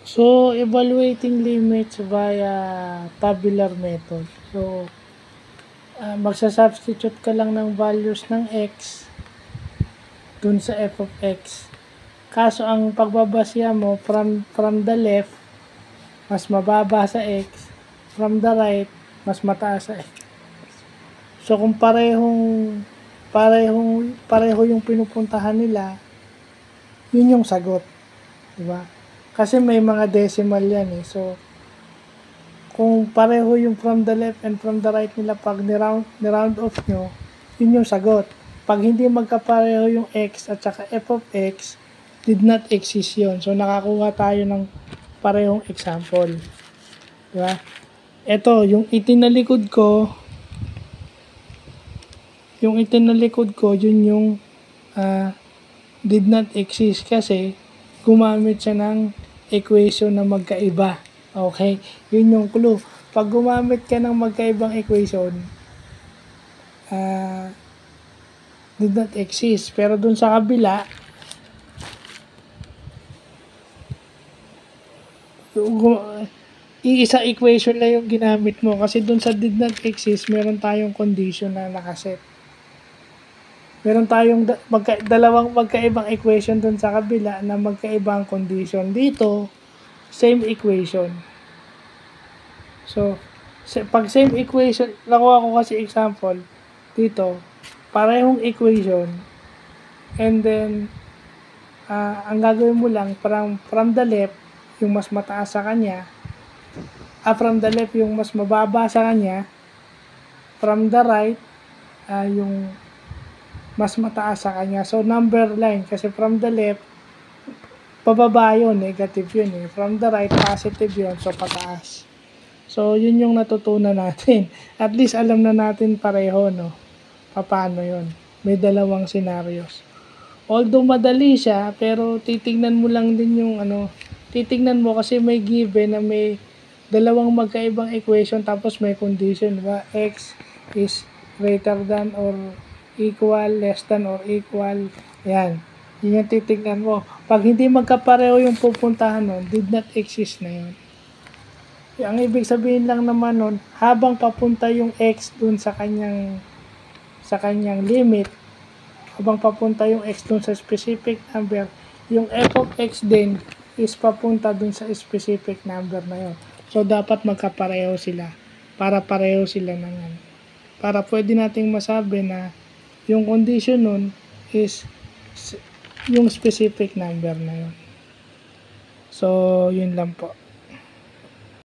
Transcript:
So, evaluating limits via tabular method. So, ah, magsasubstitute ka lang ng values ng x dun sa f of x. Kaso, ang pagbabasya mo from, from the left, mas mababa sa x. From the right, mas mataas sa x. So, kung parehong, parehong, pareho yung pinupuntahan nila, yun yung sagot. Diba? Kasi may mga decimal yan eh. So, kung pareho yung from the left and from the right nila pag ni-round, ni-round off nyo, yun yung sagot. Pag hindi magkapareho yung x at saka f of x, did not exist yun. So, nakakuha tayo ng parehong example. Diba? Ito, yung itinalikod ko, yung itinalikod ko, yun yung ah, did not exist kasi gumamit siya ng equation na magkaiba. Okay? Yun yung clue. Pag gumamit ka ng magkaibang equation, ah, did not exist. Pero dun sa kabila, iisa equation lang yung ginamit mo kasi dun sa did not exist, meron tayong condition na nakaset. Meron tayong da- magka- dalawang magkaibang equation dun sa kabila na magkaibang condition. Dito, same equation. So, sa- pag same equation, nakuha ko kasi example, dito, parehong equation, and then, ah, ang gagawin mo lang, parang from the left, yung mas mataas sa kanya, ah, from the left, yung mas mababa sa kanya, from the right, ah, yung mas mataas sa kanya. So, number line, kasi from the left, pababa yun, negative yun eh. From the right, positive yun, so pataas. So, yun yung natutunan natin. At least alam na natin pareho, no? Paano yun. May dalawang scenarios. Although madali siya, pero titignan mo lang din yung ano, titignan mo kasi may given na may dalawang magkaibang equation tapos may condition, di ba? X is greater than or equal, less than or equal. Yan. Yun yung titignan mo. Pag hindi magkapareho yung pupuntahan nun, did not exist na yun. Ang ibig sabihin lang naman nun, habang papunta yung x dun sa kanyang sa kanyang limit, habang papunta yung x dun sa specific number, yung f of x din is papunta dun sa specific number na yun. So, dapat magkapareho sila para pareho sila ng ano. Para pwede nating masabi na yung condition nun is yung specific number na yun. So, yun lang po.